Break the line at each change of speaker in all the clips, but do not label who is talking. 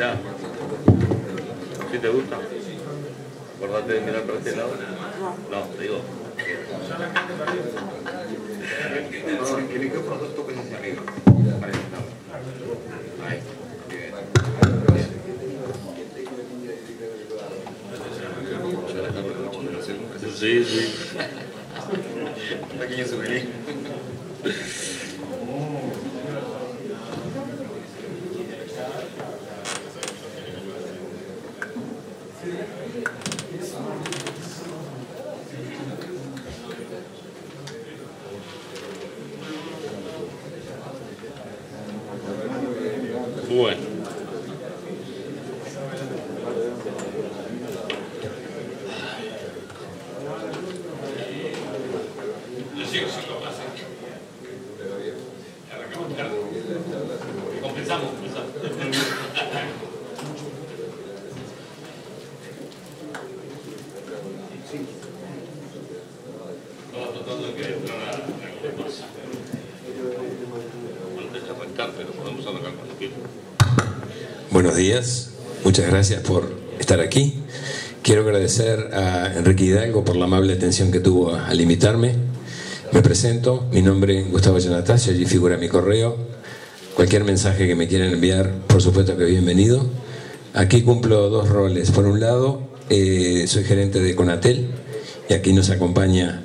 Mirá. ¿Sí te gusta? Acordate de mirar para este lado. No, te digo. Que el micrófono dos toques hacia arriba. Ahí, no. Ahí. Bien. Sí, sí. Pequeño souvenir. Bueno. Compensamos, Estaba tratando de que entrara la cosa. Bueno, deja arrancar, pero podemos arrancar cuando quieras.
Buenos días, muchas gracias por estar aquí. Quiero agradecer a Enrique Hidalgo por la amable atención que tuvo al invitarme. Me presento, mi nombre es Gustavo Yanatasia, allí figura mi correo. Cualquier mensaje que me quieran enviar, por supuesto que bienvenido. Aquí cumplo dos roles. Por un lado, eh, soy gerente de Conatel y aquí nos acompaña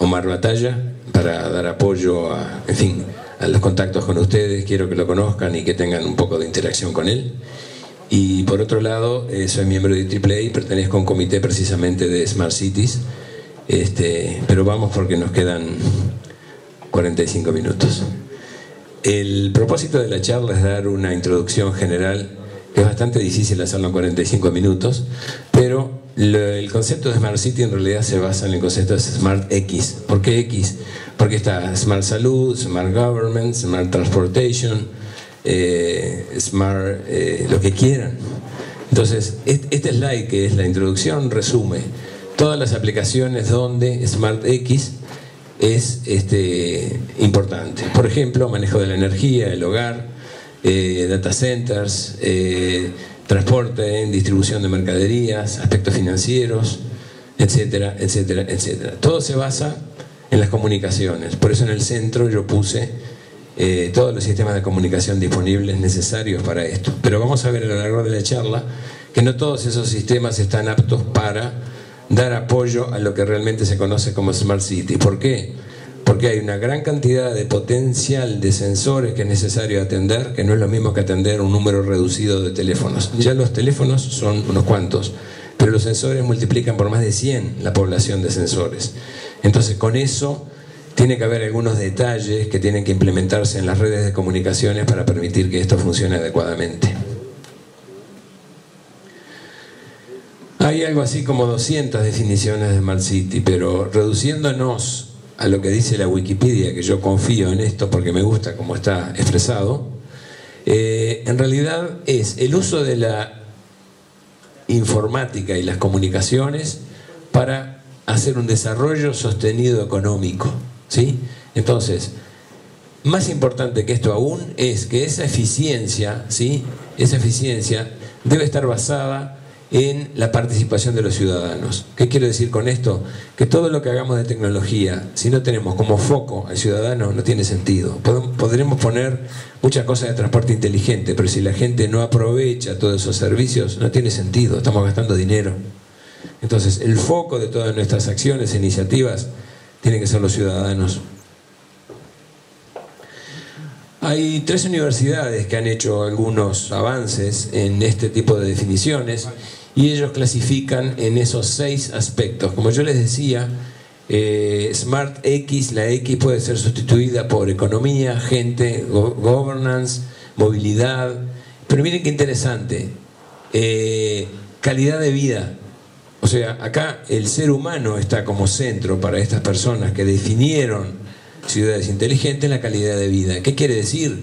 Omar Batalla para dar apoyo a, en fin, a los contactos con ustedes. Quiero que lo conozcan y que tengan un poco de interacción con él. Y por otro lado, eh, soy miembro de AAA y pertenezco a un comité precisamente de Smart Cities. Este, pero vamos porque nos quedan 45 minutos. El propósito de la charla es dar una introducción general, que es bastante difícil hacerlo en 45 minutos, pero el concepto de Smart City en realidad se basa en el concepto de Smart X. ¿Por qué X? Porque está Smart Salud, Smart Government, Smart Transportation, eh, Smart eh, lo que quieran. Entonces, est- este slide que es la introducción resume todas las aplicaciones donde Smart X es este, importante. Por ejemplo, manejo de la energía, el hogar, eh, data centers, transporte, distribución de mercaderías, aspectos financieros, etcétera, etcétera, etcétera. Todo se basa en las comunicaciones. Por eso en el centro yo puse eh, todos los sistemas de comunicación disponibles necesarios para esto. Pero vamos a ver a lo largo de la charla que no todos esos sistemas están aptos para dar apoyo a lo que realmente se conoce como Smart City. ¿Por qué? Porque hay una gran cantidad de potencial de sensores que es necesario atender, que no es lo mismo que atender un número reducido de teléfonos. Ya los teléfonos son unos cuantos, pero los sensores multiplican por más de 100 la población de sensores. Entonces, con eso tiene que haber algunos detalles que tienen que implementarse en las redes de comunicaciones para permitir que esto funcione adecuadamente. Hay algo así como 200 definiciones de Smart City, pero reduciéndonos a lo que dice la Wikipedia, que yo confío en esto porque me gusta cómo está expresado, eh, en realidad es el uso de la informática y las comunicaciones para hacer un desarrollo sostenido económico. ¿sí? Entonces, más importante que esto aún es que esa eficiencia, ¿sí? esa eficiencia debe estar basada en la participación de los ciudadanos. ¿Qué quiero decir con esto? Que todo lo que hagamos de tecnología, si no tenemos como foco al ciudadano, no tiene sentido. Podremos poner muchas cosas de transporte inteligente, pero si la gente no aprovecha todos esos servicios, no tiene sentido, estamos gastando dinero. Entonces, el foco de todas nuestras acciones e iniciativas tienen que ser los ciudadanos. Hay tres universidades que han hecho algunos avances en este tipo de definiciones y ellos clasifican en esos seis aspectos. Como yo les decía, eh, Smart X, la X puede ser sustituida por economía, gente, go- governance, movilidad. Pero miren qué interesante, eh, calidad de vida. O sea, acá el ser humano está como centro para estas personas que definieron ciudades inteligentes la calidad de vida. ¿Qué quiere decir?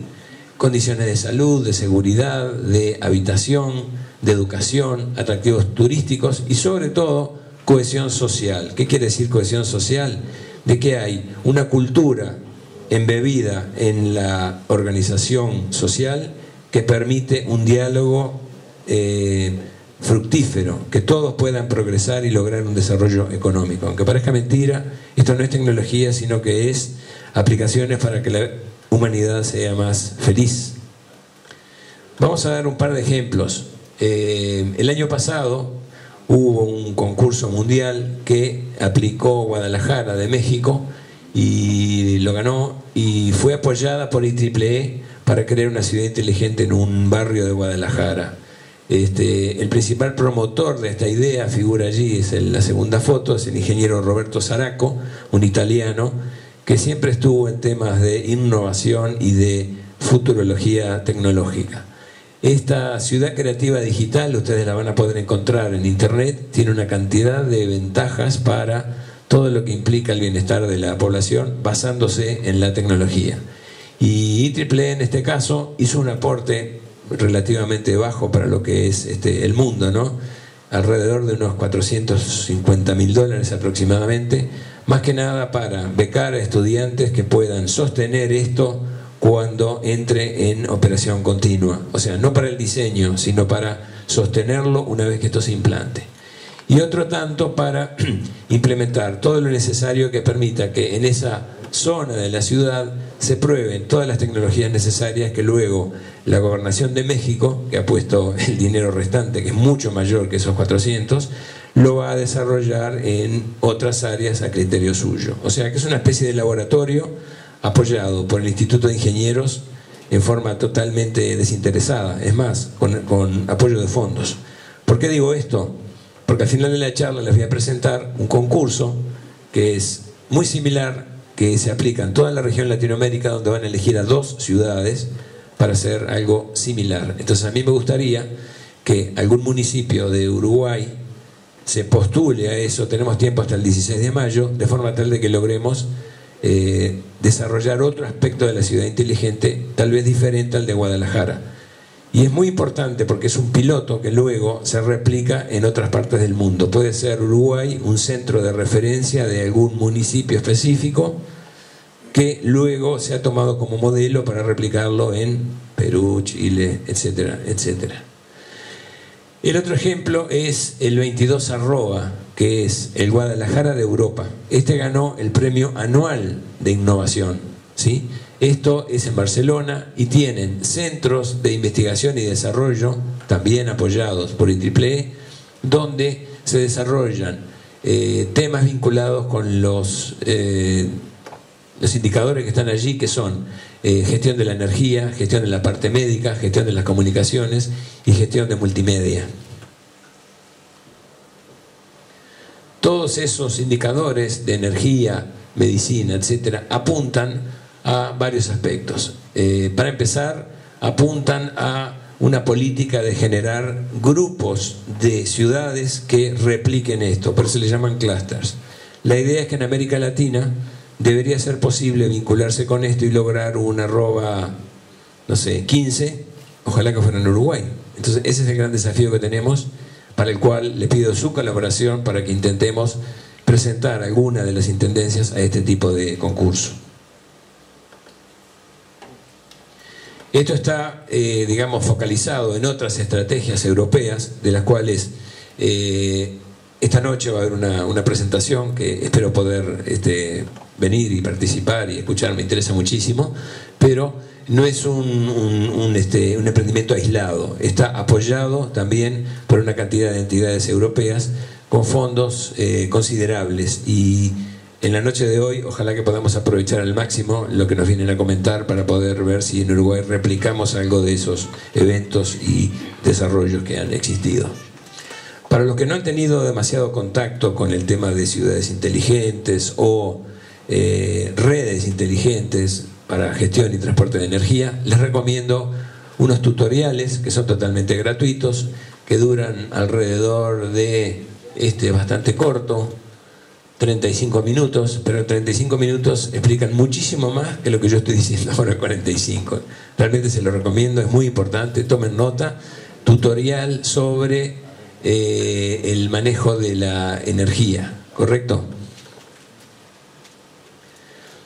Condiciones de salud, de seguridad, de habitación, de educación, atractivos turísticos y sobre todo cohesión social. ¿Qué quiere decir cohesión social? De que hay una cultura embebida en la organización social que permite un diálogo eh, fructífero, que todos puedan progresar y lograr un desarrollo económico. Aunque parezca mentira, esto no es tecnología, sino que es aplicaciones para que la humanidad sea más feliz. Vamos a dar un par de ejemplos. Eh, el año pasado hubo un concurso mundial que aplicó Guadalajara de México y lo ganó y fue apoyada por IEEE para crear una ciudad inteligente en un barrio de Guadalajara. Este, el principal promotor de esta idea figura allí, es la segunda foto, es el ingeniero Roberto Zaraco, un italiano, que siempre estuvo en temas de innovación y de futurología tecnológica. Esta ciudad creativa digital, ustedes la van a poder encontrar en internet, tiene una cantidad de ventajas para todo lo que implica el bienestar de la población basándose en la tecnología. Y IEEE en este caso hizo un aporte relativamente bajo para lo que es este, el mundo, ¿no? alrededor de unos 450 mil dólares aproximadamente, más que nada para becar a estudiantes que puedan sostener esto cuando entre en operación continua, o sea, no para el diseño, sino para sostenerlo una vez que esto se implante. Y otro tanto para implementar todo lo necesario que permita que en esa zona de la ciudad se prueben todas las tecnologías necesarias que luego la gobernación de México, que ha puesto el dinero restante, que es mucho mayor que esos 400, lo va a desarrollar en otras áreas a criterio suyo. O sea que es una especie de laboratorio apoyado por el Instituto de Ingenieros en forma totalmente desinteresada, es más, con, apoyo de fondos. ¿Por qué digo esto? Porque al final de la charla les voy a presentar un concurso que es muy similar, que se aplica en toda la región Latinoamérica, donde van a elegir a dos ciudades para hacer algo similar. Entonces a mí me gustaría que algún municipio de Uruguay se postule a eso, tenemos tiempo hasta el 16 de mayo, de forma tal de que logremos eh, desarrollar otro aspecto de la ciudad inteligente, tal vez diferente al de Guadalajara. Y es muy importante porque es un piloto que luego se replica en otras partes del mundo. Puede ser Uruguay un centro de referencia de algún municipio específico que luego se ha tomado como modelo para replicarlo en Perú, Chile, etcétera, etcétera. El otro ejemplo es el 22 Arroba, que es el Guadalajara de Europa. Este ganó el premio anual de innovación. ¿sí? Esto es en Barcelona y tienen centros de investigación y desarrollo, también apoyados por IEEE, donde se desarrollan eh, temas vinculados con los, eh, los indicadores que están allí, que son eh, gestión de la energía, gestión de la parte médica, gestión de las comunicaciones y gestión de multimedia. Todos esos indicadores de energía, medicina, etcétera, apuntan a varios aspectos. Eh, para empezar, apuntan a una política de generar grupos de ciudades que repliquen esto, por eso le llaman clusters. La idea es que en América Latina debería ser posible vincularse con esto y lograr una arroba, no sé, 15, ojalá que fuera en Uruguay. Entonces ese es el gran desafío que tenemos, para el cual le pido su colaboración para que intentemos presentar alguna de las intendencias a este tipo de concurso. Esto está, eh, digamos, focalizado en otras estrategias europeas, de las cuales eh, esta noche va a haber una, presentación que espero poder este, venir y participar y escuchar, me interesa muchísimo, pero no es un, este, emprendimiento aislado, está apoyado también por una cantidad de entidades europeas con fondos eh, considerables y en la noche de hoy, ojalá que podamos aprovechar al máximo lo que nos vienen a comentar para poder ver si en Uruguay replicamos algo de esos eventos y desarrollos que han existido. Para los que no han tenido demasiado contacto con el tema de ciudades inteligentes o eh, redes inteligentes para gestión y transporte de energía, les recomiendo unos tutoriales que son totalmente gratuitos, que duran alrededor de este bastante corto, 35 minutos, pero 35 minutos explican muchísimo más que lo que yo estoy diciendo ahora 45. Realmente se lo recomiendo, es muy importante, tomen nota. Tutorial sobre eh, el manejo de la energía, ¿correcto?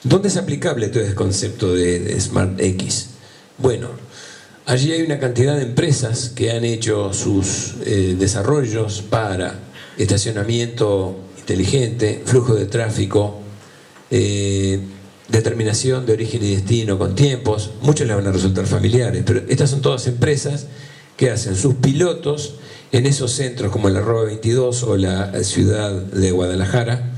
¿Dónde es aplicable todo ese concepto de, Smart X? Bueno, Allí hay una cantidad de empresas que han hecho sus eh, desarrollos para estacionamiento inteligente, flujo de tráfico, eh, determinación de origen y destino con tiempos. Muchos les van a resultar familiares, pero estas son todas empresas que hacen sus pilotos en esos centros como la Roba 22 o la ciudad de Guadalajara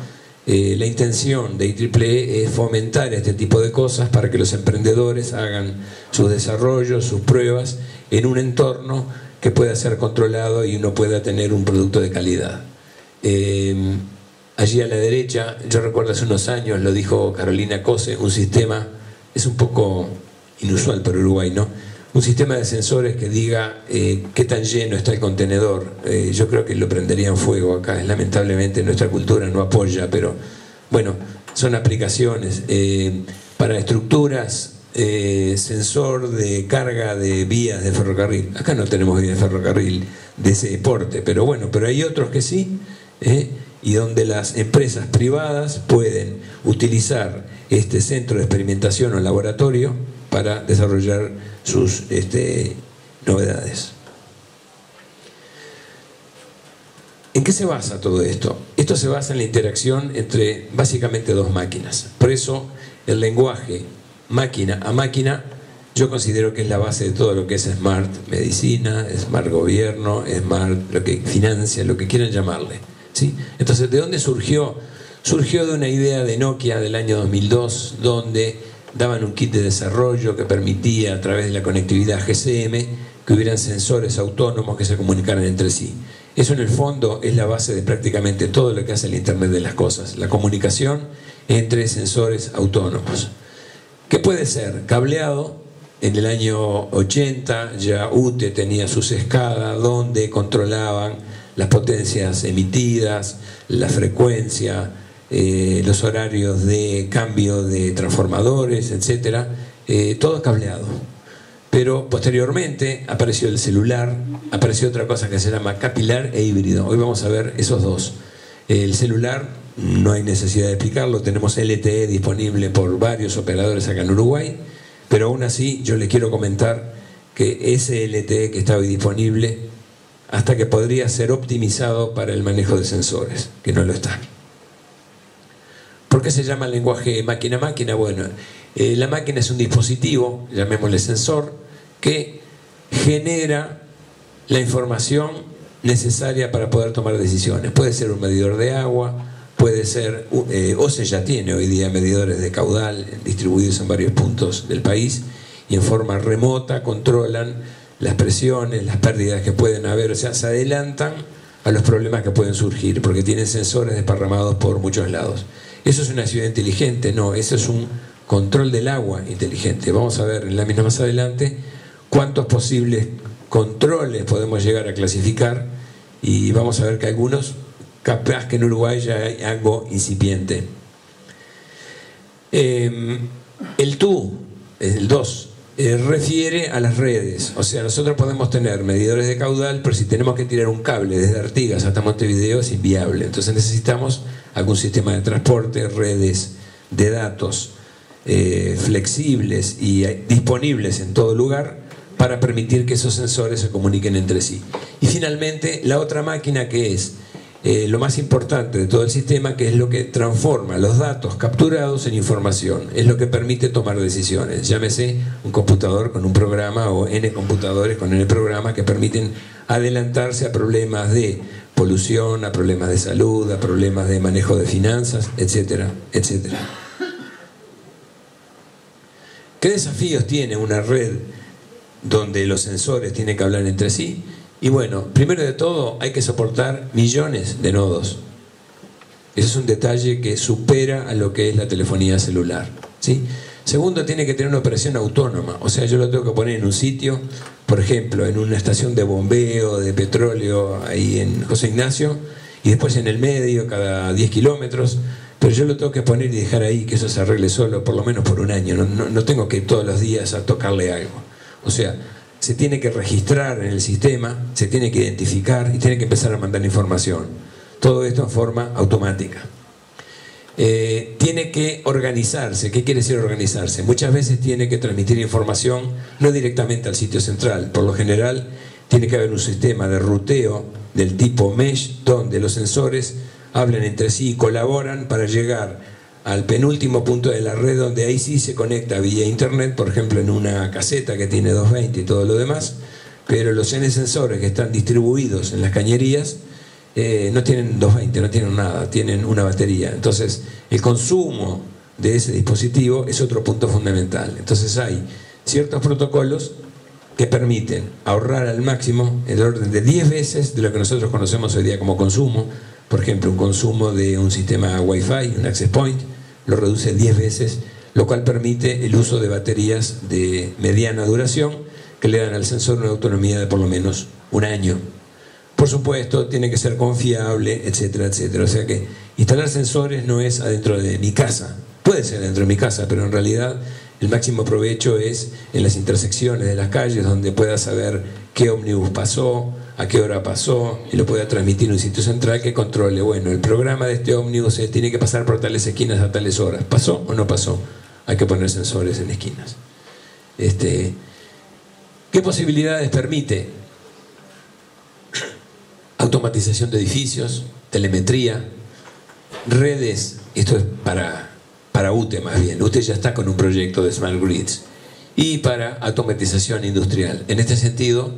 eh, la intención de IEEE es fomentar este tipo de cosas para que los emprendedores hagan sus desarrollos, sus pruebas en un entorno que pueda ser controlado y uno pueda tener un producto de calidad. Eh, allí a la derecha, yo recuerdo hace unos años, lo dijo Carolina Cose, un sistema, es un poco inusual para Uruguay, ¿no? Un sistema de sensores que diga eh, qué tan lleno está el contenedor. Eh, yo creo que lo prendería en fuego acá. Lamentablemente nuestra cultura no apoya, pero bueno, son aplicaciones. Eh, para estructuras, sensor de carga de vías de ferrocarril. Acá no tenemos vías de ferrocarril de ese porte, pero bueno, pero hay otros que sí, y donde las empresas privadas pueden utilizar este centro de experimentación o laboratorio para desarrollar sus este, novedades. ¿En qué se basa todo esto? Esto se basa en la interacción entre básicamente dos máquinas. Por eso el lenguaje máquina a máquina yo considero que es la base de todo lo que es smart medicina, smart gobierno, smart lo que financia, lo que quieran llamarle. ¿sí? Entonces, ¿de dónde surgió? Surgió de una idea de Nokia del año 2002, donde daban un kit de desarrollo que permitía a través de la conectividad GCM que hubieran sensores autónomos que se comunicaran entre sí. Eso en el fondo es la base de prácticamente todo lo que hace el Internet de las Cosas, la comunicación entre sensores autónomos. ¿Qué puede ser? Cableado, en el año 80 ya UTE tenía sus escadas donde controlaban las potencias emitidas, la frecuencia, eh, los horarios de cambio de transformadores, etcétera, eh, todo cableado. Pero posteriormente apareció el celular, apareció otra cosa que se llama capilar e híbrido. Hoy vamos a ver esos dos. El celular, no hay necesidad de explicarlo, tenemos LTE disponible por varios operadores acá en Uruguay, pero aún así yo les quiero comentar que ese LTE que está hoy disponible, hasta que podría ser optimizado para el manejo de sensores, que no lo está. ¿Por qué se llama lenguaje máquina-máquina? Bueno, eh, la máquina es un dispositivo, llamémosle sensor, que genera la información necesaria para poder tomar decisiones. Puede ser un medidor de agua, puede ser, eh, o se ya tiene hoy día medidores de caudal distribuidos en varios puntos del país y en forma remota controlan las presiones, las pérdidas que pueden haber, o sea, se adelantan a los problemas que pueden surgir porque tienen sensores desparramados por muchos lados. ¿Eso es una ciudad inteligente? No, eso es un control del agua inteligente. Vamos a ver en la misma más adelante cuántos posibles controles podemos llegar a clasificar y vamos a ver que algunos, capaz que en Uruguay ya hay algo incipiente. Em, el tú, el 2, eh, refiere a las redes. O sea, nosotros podemos tener medidores de caudal, pero si tenemos que tirar un cable desde Artigas hasta Montevideo es inviable. Entonces necesitamos algún sistema de transporte, redes de datos eh, flexibles y eh, disponibles en todo lugar para permitir que esos sensores se comuniquen entre sí. Y finalmente, la otra máquina que es eh, lo más importante de todo el sistema, que es lo que transforma los datos capturados en información, es lo que permite tomar decisiones. Llámese un computador con un programa o N computadores con N programas que permiten adelantarse a problemas de polución, a problemas de salud, a problemas de manejo de finanzas, etcétera, etcétera. ¿Qué desafíos tiene una red donde los sensores tienen que hablar entre sí? Y bueno, primero de todo hay que soportar millones de nodos. Ese es un detalle que supera a lo que es la telefonía celular. ¿sí? Segundo, tiene que tener una operación autónoma. O sea, yo lo tengo que poner en un sitio, por ejemplo, en una estación de bombeo, de petróleo, ahí en José Ignacio, y después en el medio, cada 10 kilómetros. Pero yo lo tengo que poner y dejar ahí, que eso se arregle solo, por lo menos por un año. No, no tengo que ir todos los días a tocarle algo. O sea, se tiene que registrar en el sistema, se tiene que identificar y tiene que empezar a mandar información. Todo esto en forma automática. Eh, tiene que organizarse. ¿Qué quiere decir organizarse? Muchas veces tiene que transmitir información no directamente al sitio central. Por lo general, tiene que haber un sistema de ruteo del tipo mesh donde los sensores hablan entre sí y colaboran para llegar al penúltimo punto de la red donde ahí sí se conecta vía internet, por ejemplo en una caseta que tiene 220 y todo lo demás, pero los N sensores que están distribuidos en las cañerías eh, no tienen 220, no tienen nada, tienen una batería. Entonces, el consumo de ese dispositivo es otro punto fundamental. Entonces hay ciertos protocolos que permiten ahorrar al máximo el orden de 10 veces de lo que nosotros conocemos hoy día como consumo. Por ejemplo, un consumo de un sistema Wi-Fi, un access point, lo reduce 10 veces, lo cual permite el uso de baterías de mediana duración que le dan al sensor una autonomía de por lo menos un año. Por supuesto, tiene que ser confiable, etcétera, etcétera. O sea que instalar sensores no es adentro de mi casa. Puede ser dentro de mi casa, pero en realidad el máximo provecho es en las intersecciones de las calles, donde pueda saber qué ómnibus pasó, a qué hora pasó, y lo pueda transmitir un sitio central que controle, bueno, el programa de este ómnibus tiene que pasar por tales esquinas a tales horas. ¿Pasó o no pasó? Hay que poner sensores en esquinas. Este, ¿Qué posibilidades permite automatización de edificios, telemetría, redes, esto es para, para UTE más bien, UTE ya está con un proyecto de Smart Grids, y para automatización industrial. En este sentido,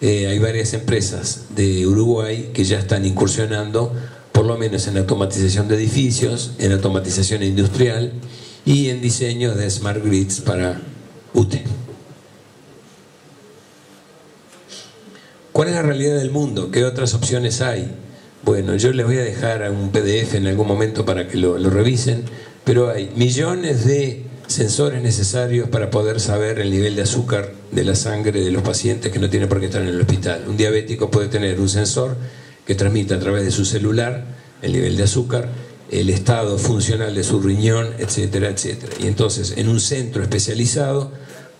eh, hay varias empresas de Uruguay que ya están incursionando, por lo menos en automatización de edificios, en automatización industrial y en diseño de Smart Grids para UTE. ¿Cuál es la realidad del mundo? ¿Qué otras opciones hay? Bueno, yo les voy a dejar un PDF en algún momento para que lo, revisen, pero hay millones de sensores necesarios para poder saber el nivel de azúcar de la sangre de los pacientes que no tienen por qué estar en el hospital. Un diabético puede tener un sensor que transmite a través de su celular el nivel de azúcar, el estado funcional de su riñón, etcétera, etcétera. Y entonces, en un centro especializado,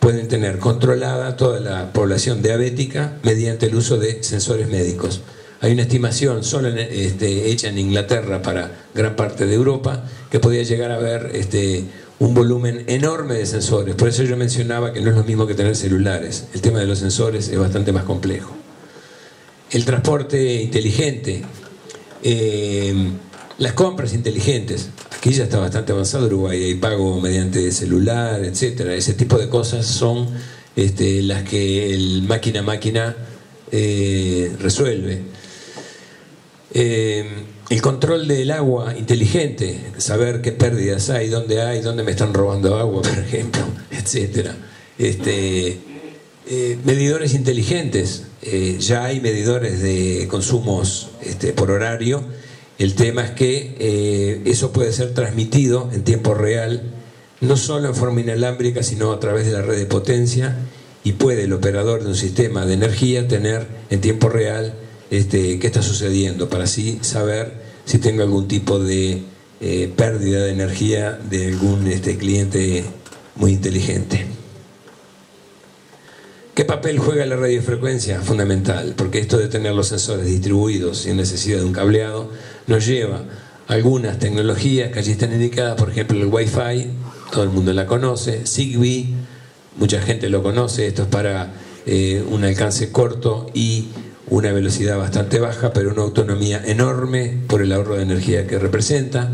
pueden tener controlada toda la población diabética mediante el uso de sensores médicos. Hay una estimación solo este, hecha en Inglaterra para gran parte de Europa que podía llegar a haber este, un volumen enorme de sensores. Por eso yo mencionaba que no es lo mismo que tener celulares. El tema de los sensores es bastante más complejo. El transporte inteligente. Eh, las compras inteligentes, aquí ya está bastante avanzado Uruguay, hay pago mediante celular, etcétera. Ese tipo de cosas son este, las que el máquina máquina eh, resuelve. Eh, el control del agua inteligente, saber qué pérdidas hay, dónde hay, dónde me están robando agua, por ejemplo, etcétera. Este, eh, medidores inteligentes, ya hay medidores de consumos este, por horario el tema es que eh, eso puede ser transmitido en tiempo real, no solo en forma inalámbrica, sino a través de la red de potencia, y puede el operador de un sistema de energía tener en tiempo real este, qué está sucediendo, para así saber si tengo algún tipo de eh, pérdida de energía de algún este, cliente muy inteligente. ¿Qué papel juega la radiofrecuencia? Fundamental, porque esto de tener los sensores distribuidos sin necesidad de un cableado nos lleva a algunas tecnologías que allí están indicadas, por ejemplo el Wi-Fi, todo el mundo la conoce, Zigbee, mucha gente lo conoce, esto es para eh, un alcance corto y una velocidad bastante baja, pero una autonomía enorme por el ahorro de energía que representa.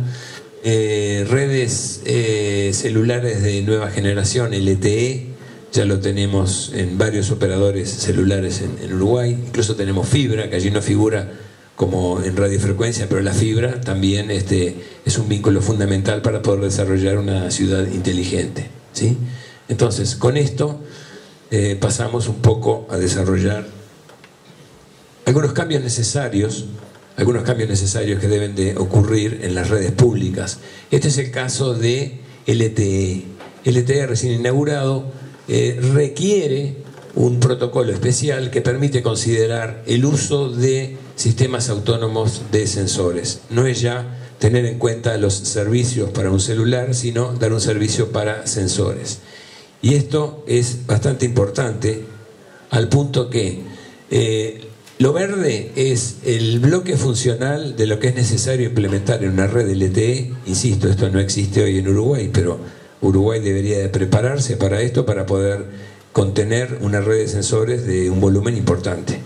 Eh, redes eh, celulares de nueva generación, LTE, ya lo tenemos en varios operadores celulares en, Uruguay, incluso tenemos fibra, que allí no figura como en radiofrecuencia, pero la fibra también este, es un vínculo fundamental para poder desarrollar una ciudad inteligente. ¿sí? Entonces, con esto eh, pasamos un poco a desarrollar algunos cambios necesarios, algunos cambios necesarios que deben de ocurrir en las redes públicas. Este es el caso de LTE. LTE recién inaugurado, eh, requiere un protocolo especial que permite considerar el uso de sistemas autónomos de sensores. No es ya tener en cuenta los servicios para un celular, sino dar un servicio para sensores. Y esto es bastante importante al punto que eh, Lo verde es el bloque funcional de lo que es necesario implementar en una red LTE. Insisto, esto no existe hoy en Uruguay, pero Uruguay debería de prepararse para esto, para poder contener una red de sensores de un volumen importante.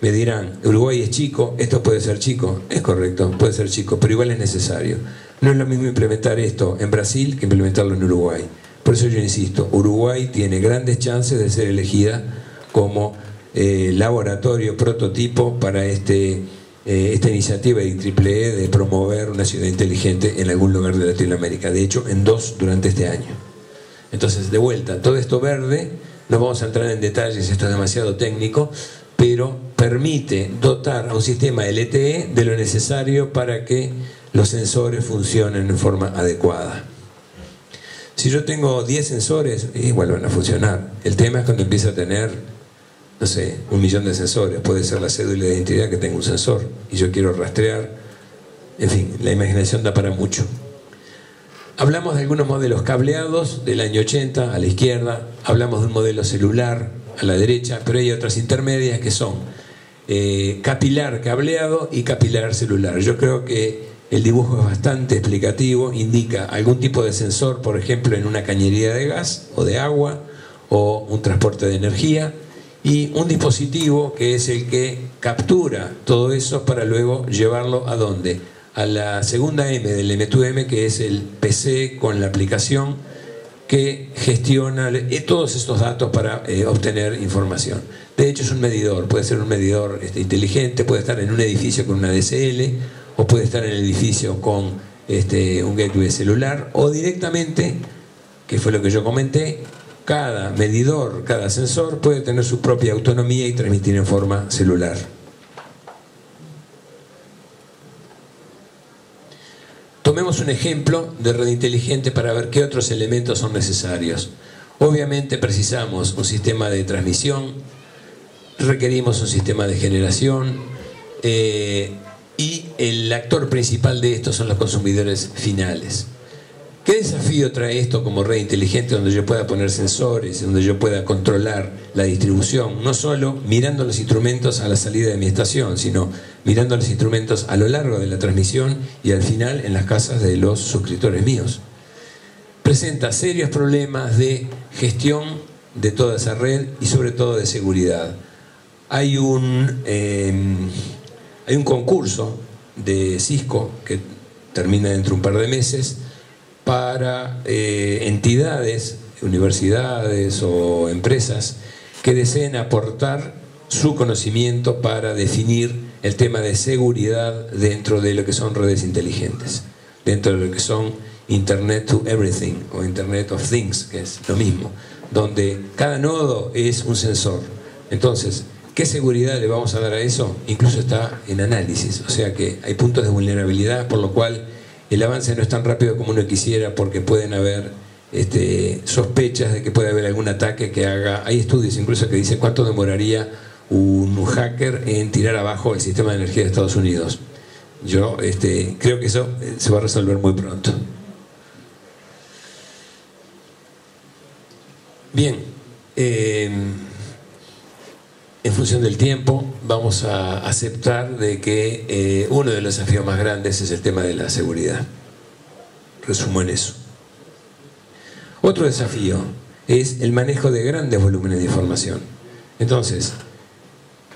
Me dirán, Uruguay es chico, esto puede ser chico. Es correcto, puede ser chico, pero igual es necesario. No es lo mismo implementar esto en Brasil que implementarlo en Uruguay. Por eso yo insisto, Uruguay tiene grandes chances de ser elegida como eh, laboratorio, prototipo para este, eh, esta iniciativa de IEEE de promover una ciudad inteligente en algún lugar de Latinoamérica. De hecho, en dos durante este año. Entonces, de vuelta, todo esto verde, no vamos a entrar en detalles, esto es demasiado técnico, pero permite dotar a un sistema LTE de lo necesario para que los sensores funcionen en forma adecuada. Si yo tengo 10 sensores, igual van a funcionar. El tema es cuando empieza a tener, no sé, un millón de sensores. Puede ser la cédula de identidad que tenga un sensor y yo quiero rastrear. En fin, la imaginación da para mucho. Hablamos de algunos modelos cableados del año 80 a la izquierda, hablamos de un modelo celular a la derecha, pero hay otras intermedias que son eh, capilar cableado y capilar celular. Yo creo que el dibujo es bastante explicativo, indica algún tipo de sensor, por ejemplo, en una cañería de gas o de agua o un transporte de energía y un dispositivo que es el que captura todo eso para luego llevarlo a dónde? A la segunda M del M2M que es el PC con la aplicación que gestiona eh, todos estos datos para eh, obtener información. De hecho es un medidor, puede ser un medidor este, inteligente, puede estar en un edificio con una DSL o puede estar en el edificio con este, un gateway celular, o directamente, que fue lo que yo comenté, cada medidor, cada sensor puede tener su propia autonomía y transmitir en forma celular. Tomemos un ejemplo de red inteligente para ver qué otros elementos son necesarios. Obviamente precisamos un sistema de transmisión, requerimos un sistema de generación, eh, y el actor principal de esto son los consumidores finales. ¿Qué desafío trae esto como red inteligente donde yo pueda poner sensores, donde yo pueda controlar la distribución? No solo mirando los instrumentos a la salida de mi estación, sino mirando los instrumentos a lo largo de la transmisión y al final en las casas de los suscriptores míos. Presenta serios problemas de gestión de toda esa red y sobre todo de seguridad. Hay un... Em, hay un concurso de Cisco que termina dentro de un par de meses para eh, entidades, universidades o empresas que deseen aportar su conocimiento para definir el tema de seguridad dentro de lo que son redes inteligentes, dentro de lo que son Internet to Everything o Internet of Things, que es lo mismo, donde cada nodo es un sensor. Entonces, ¿Qué seguridad le vamos a dar a eso? Incluso está en análisis, o sea que hay puntos de vulnerabilidad, por lo cual el avance no es tan rápido como uno quisiera porque pueden haber este, sospechas de que puede haber algún ataque que haga... Hay estudios incluso que dicen cuánto demoraría un hacker en tirar abajo el sistema de energía de Estados Unidos. Yo este, creo que eso eh, se va a resolver muy pronto. Bien. Eh, en función del tiempo, vamos a aceptar de que eh, uno de los desafíos más grandes es el tema de la seguridad. Resumo en eso. Otro desafío es el manejo de grandes volúmenes de información. Entonces,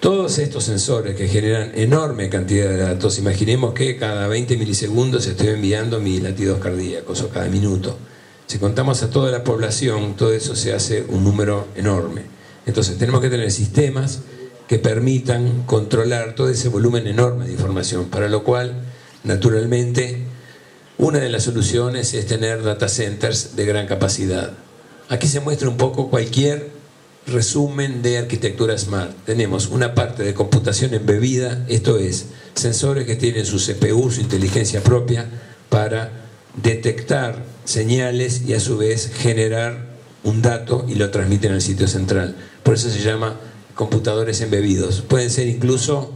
todos estos sensores que generan enorme cantidad de datos, imaginemos que cada 20 milisegundos estoy enviando mis latidos cardíacos o cada minuto. Si contamos a toda la población, todo eso se hace un número enorme. Entonces tenemos que tener sistemas que permitan controlar todo ese volumen enorme de información, para lo cual, naturalmente, una de las soluciones es tener data centers de gran capacidad. Aquí se muestra un poco cualquier resumen de arquitectura smart. Tenemos una parte de computación embebida, esto es, sensores que tienen su CPU, su inteligencia propia, para detectar señales y a su vez generar un dato y lo transmiten al sitio central. Por eso se llama computadores embebidos. Pueden ser incluso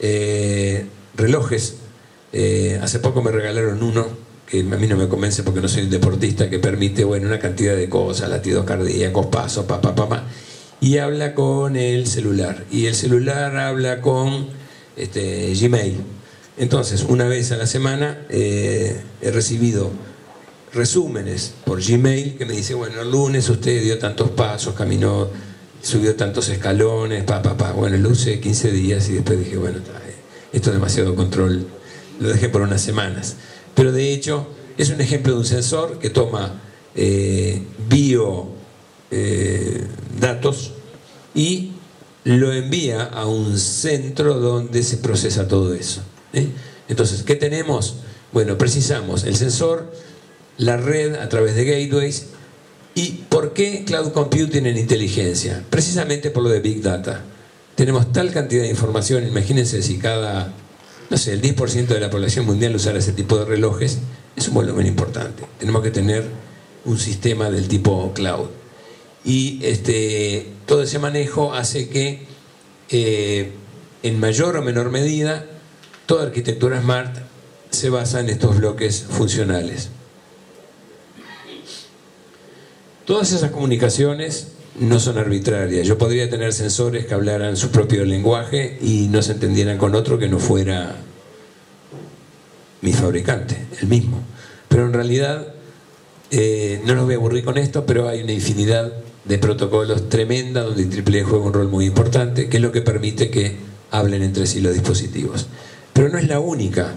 eh, relojes. Eh, hace poco me regalaron uno que a mí no me convence porque no soy un deportista que permite bueno una cantidad de cosas, latidos cardíacos, pasos, pa, pa, pa, pa. y habla con el celular. Y el celular habla con este, Gmail. Entonces, una vez a la semana eh, he recibido resúmenes por Gmail que me dice, bueno, el lunes usted dio tantos pasos, caminó, subió tantos escalones, pa, pa, pa. Bueno, lo usé 15 días y después dije, bueno, eh, esto es demasiado control, lo dejé por unas semanas. Pero de hecho, es un ejemplo de un sensor que toma eh, bio eh, datos y lo envía a un centro donde se procesa todo eso. Entonces, ¿qué tenemos? Bueno, precisamos el sensor, la red a través de gateways. ¿Y por qué cloud computing en inteligencia? Precisamente por lo de Big Data. Tenemos tal cantidad de información, imagínense si cada, no sé, el 10% de la población mundial usara ese tipo de relojes, es un volumen importante. Tenemos que tener un sistema del tipo cloud. Y este, todo ese manejo hace que eh, en mayor o menor medida toda arquitectura smart se basa en estos bloques funcionales. Todas esas comunicaciones no son arbitrarias. Yo podría tener sensores que hablaran su propio lenguaje y no se entendieran con otro que no fuera mi fabricante, el mismo. Pero en realidad, eh, no los voy a aburrir con esto, pero hay una infinidad de protocolos tremenda donde IEEE juega un rol muy importante, que es lo que permite que hablen entre sí los dispositivos. Pero no es la única,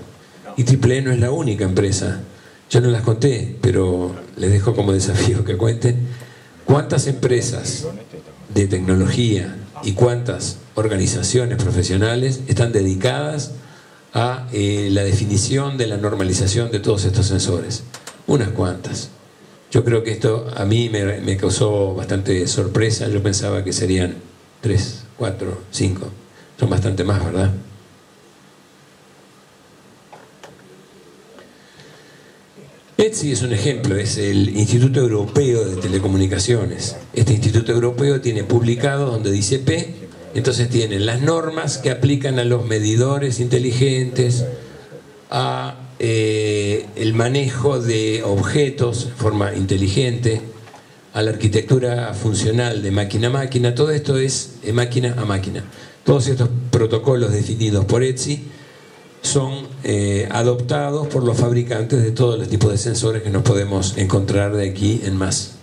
IEEE no es la única empresa yo no las conté, pero les dejo como desafío que cuenten cuántas empresas de tecnología y cuántas organizaciones profesionales están dedicadas a eh, la definición de la normalización de todos estos sensores. Unas cuantas. Yo creo que esto a mí me, me causó bastante sorpresa. Yo pensaba que serían tres, cuatro, cinco. Son bastante más, ¿verdad? ETSI es un ejemplo, es el Instituto Europeo de Telecomunicaciones. Este Instituto Europeo tiene publicado donde dice P, entonces tiene las normas que aplican a los medidores inteligentes, a eh, el manejo de objetos de forma inteligente, a la arquitectura funcional de máquina a máquina, todo esto es de máquina a máquina. Todos estos protocolos definidos por ETSI son eh, adoptados por los fabricantes de todos los tipos de sensores que nos podemos encontrar de aquí en más.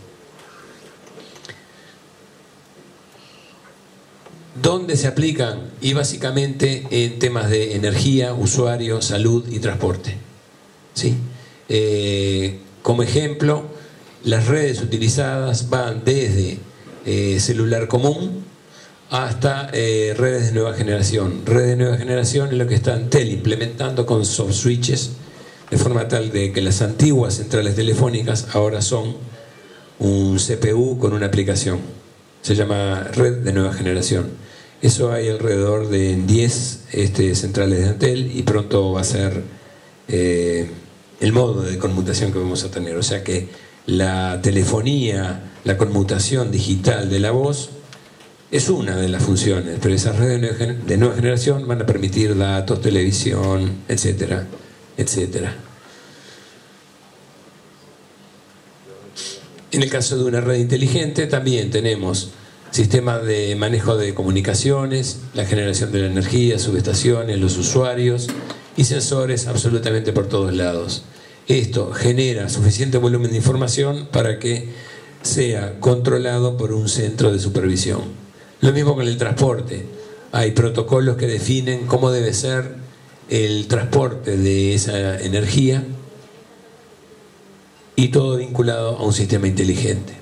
¿Dónde se aplican? Y básicamente en temas de energía, usuario, salud y transporte. ¿Sí? Eh, como ejemplo, las redes utilizadas van desde eh, celular común, hasta eh, redes de nueva generación. Redes de nueva generación es lo que está Tel implementando con soft switches, de forma tal de que las antiguas centrales telefónicas ahora son un CPU con una aplicación. Se llama red de nueva generación. Eso hay alrededor de 10 este, centrales de Antel y pronto va a ser eh, el modo de conmutación que vamos a tener. O sea que la telefonía, la conmutación digital de la voz es una de las funciones, pero esas redes de nueva generación van a permitir datos, televisión, etcétera, etcétera. En el caso de una red inteligente también tenemos sistemas de manejo de comunicaciones, la generación de la energía, subestaciones, los usuarios y sensores absolutamente por todos lados. Esto genera suficiente volumen de información para que sea controlado por un centro de supervisión. Lo mismo con el transporte. Hay protocolos que definen cómo debe ser el transporte de esa energía y todo vinculado a un sistema inteligente.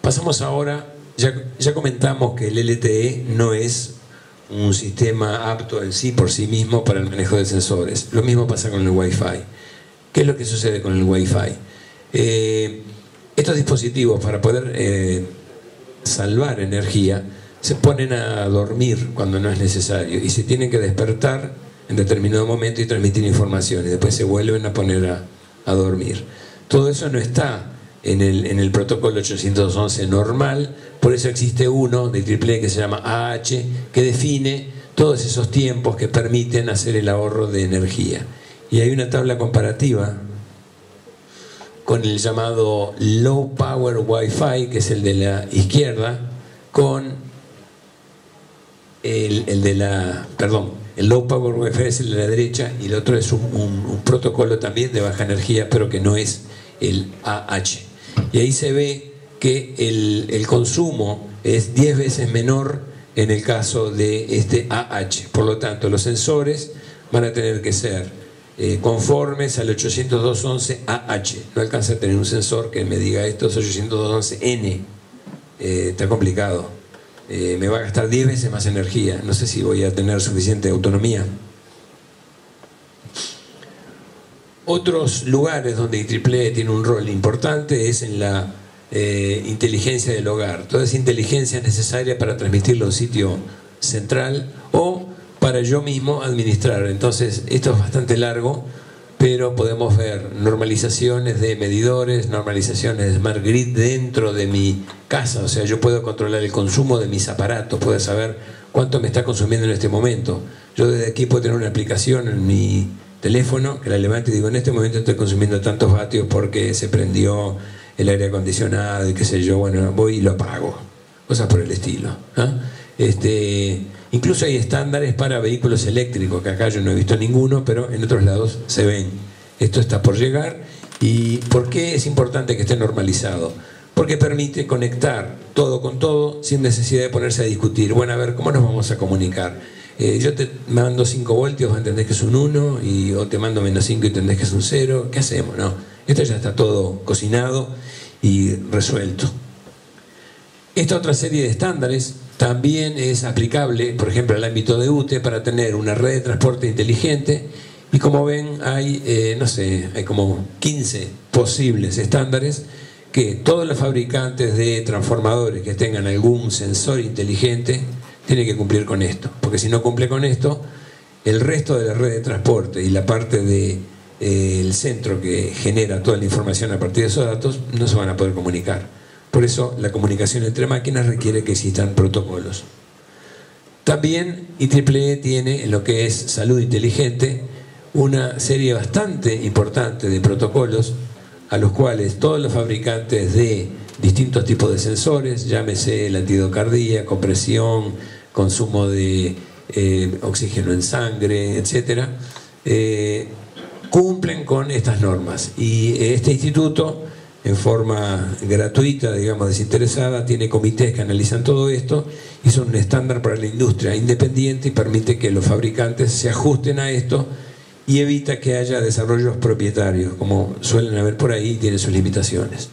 Pasamos ahora, ya, ya comentamos que el LTE no es un sistema apto en sí por sí mismo para el manejo de sensores. Lo mismo pasa con el Wi-Fi. ¿Qué es lo que sucede con el Wi-Fi? Eh, estos dispositivos para poder eh, salvar energía se ponen a dormir cuando no es necesario y se tienen que despertar en determinado momento y transmitir información y después se vuelven a poner a, dormir. Todo eso no está en el, en el protocolo 811 normal, por eso existe uno de AAA que se llama AH, que define todos esos tiempos que permiten hacer el ahorro de energía. Y hay una tabla comparativa con el llamado Low Power Wi-Fi, que es el de la izquierda, con el, de la, perdón, el Low Power Wi-Fi es el de la derecha y el otro es un, protocolo también de baja energía, pero que no es el AH. Y ahí se ve que el, el consumo es 10 veces menor en el caso de este AH. Por lo tanto, los sensores van a tener que ser eh, conformes al 802.11AH. No alcanza a tener un sensor que me diga esto es 802.11N. Eh, está complicado. Eh, me va a gastar 10 veces más energía. No sé si voy a tener suficiente autonomía. Otros lugares donde IEEE tiene un rol importante es en la eh, inteligencia del hogar. Toda esa inteligencia es necesaria para transmitirlo a un sitio central o para yo mismo administrar. Entonces, esto es bastante largo, pero podemos ver normalizaciones de medidores, normalizaciones de Smart Grid dentro de mi casa. O sea, yo puedo controlar el consumo de mis aparatos, puedo saber cuánto me está consumiendo en este momento. Yo desde aquí puedo tener una aplicación en mi teléfono que la levante y digo, en este momento estoy consumiendo tantos vatios porque se prendió el aire acondicionado y qué sé yo, bueno, voy y lo apago, cosas por el estilo. ¿ah? Este, incluso hay estándares para vehículos eléctricos, que acá yo no he visto ninguno, pero en otros lados se ven. Esto está por llegar. ¿Y por qué es importante que esté normalizado? Porque permite conectar todo con todo sin necesidad de ponerse a discutir. Bueno, a ver, ¿cómo nos vamos a comunicar? Eh, yo te mando 5 voltios, entendés que es un 1, y, o te mando menos 5 y entendés que es un 0. ¿Qué hacemos? No. Esto ya está todo cocinado y resuelto. Esta otra serie de estándares también es aplicable, por ejemplo, al ámbito de UTE para tener una red de transporte inteligente y como ven hay, eh, no sé, hay como 15 posibles estándares que todos los fabricantes de transformadores que tengan algún sensor inteligente tienen que cumplir con esto, porque si no cumple con esto, el resto de la red de transporte y la parte de el centro que genera toda la información a partir de esos datos no se van a poder comunicar. Por eso la comunicación entre máquinas requiere que existan protocolos. También IEEE tiene en lo que es salud inteligente una serie bastante importante de protocolos a los cuales todos los fabricantes de distintos tipos de sensores, llámese latido compresión, consumo de eh, oxígeno en sangre, etc., cumplen con estas normas. Y este instituto, en forma gratuita, digamos, desinteresada, tiene comités que analizan todo esto y son un estándar para la industria independiente y permite que los fabricantes se ajusten a esto y evita que haya desarrollos propietarios, como suelen haber por ahí y tienen sus limitaciones.